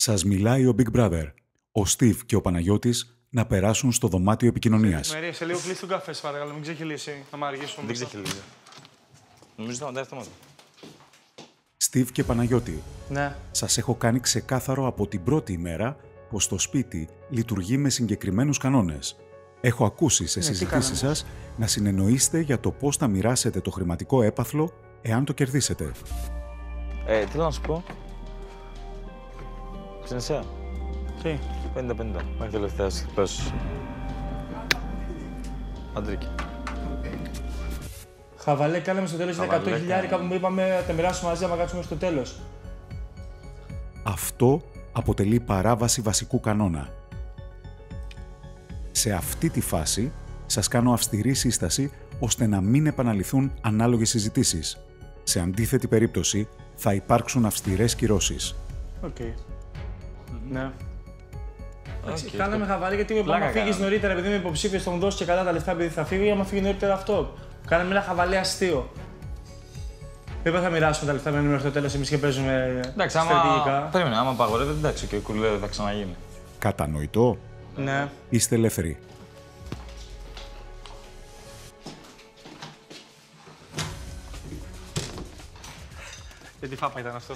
Σας μιλάει ο Big Brother. Ο Steve και ο Παναγιώτης να περάσουν στο δωμάτιο επικοινωνίας. Μαρία, σε λίγο κλείσει τον καφέ, σε παρακαλώ. Μην ξεχυλήσει. Να μ' αργήσουμε. Δεν ξεχυλίζει. Νομίζω σταματάει αυτόματα. Steve και Παναγιώτη, Ναι. σας έχω κάνει ξεκάθαρο από την πρώτη ημέρα πως το σπίτι λειτουργεί με συγκεκριμένους κανόνες. Έχω ακούσει σε Ναι, τι συζητήσεις σας να συνεννοείστε για το πώς θα μοιράσετε το χρηματικό έπαθλο εάν το κερδίσετε. Ε, τι θέλω να σου πω; Ξέρεις εσένα. Τι; 50-50. Μέχρι τελευταία πέσω. Αντρίκη. Χαβαλέ, κάναμε στο τέλος 100 Χαβαλέ, χιλιάρικα που μου είπαμε να τα μοιράσουμε μαζί, άμα κάτσουμε στο τέλος. Αυτό αποτελεί παράβαση βασικού κανόνα. Σε αυτή τη φάση σας κάνω αυστηρή σύσταση ώστε να μην επαναληφθούν ανάλογες συζητήσεις. Σε αντίθετη περίπτωση θα υπάρξουν αυστηρές κυρώσεις. Οκ. Ναι. Εντάξει, Οκ, κάναμε αυτό- χαβαλέ γιατί μου Πλάκα είπαμε να φύγεις κάναμε. νωρίτερα επειδή είμαι υποψήφιος, θα μου δώσει και καλά τα λεφτά επειδή θα φύγει, άμα φύγει νωρίτερα αυτό. Κάναμε ένα χαβαλέ αστείο. Δεν είπα θα μοιράσουμε τα λεφτά μένουμε μέχρι το τέλος εμείς και παίζουμε Εντάξει, άμα. στρατηγικά. Περίμενε, άμα απαγορεύεται, εντάξει, και κομπλέ θα ξαναγίνει. Κατανοητό, Ναι. είστε ελεύθεροι. Γιατί φάπα ήταν αυτό.